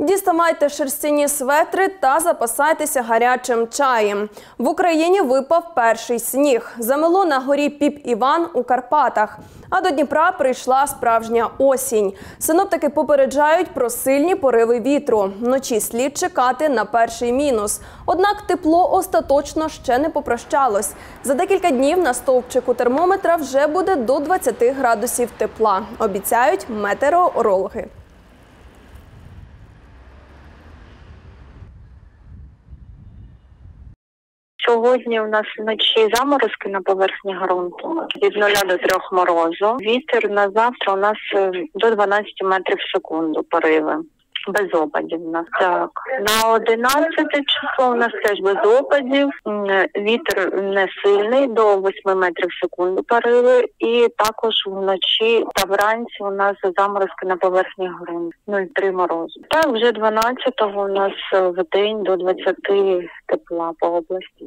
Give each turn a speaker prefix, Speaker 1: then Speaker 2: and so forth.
Speaker 1: Діставайте шерстяні светри та запасайтеся гарячим чаєм. В Україні випав перший сніг. Замело на горі Піп Іван у Карпатах. А до Дніпра прийшла справжня осінь. Синоптики попереджають про сильні пориви вітру. Вночі слід чекати на перший мінус. Однак тепло остаточно ще не попрощалось. За декілька днів на стовпчику термометра вже буде до 20 градусів тепла. Обіцяють метеорологи.
Speaker 2: Сьогодні у нас вночі заморозки на поверхні ґрунту від 0 до 3 морозу. Вітер на завтра у нас е, до 12 метрів в секунду пориви. Без опадів у нас так. На 11 число у нас теж без опадів. Вітер не сильний до 8 метрів в секунду пориви. І також вночі та вранці у нас заморозки на поверхні ґрунту 0,3 морозу. Так, вже 12-го у нас е, в день до 20 тепла по області.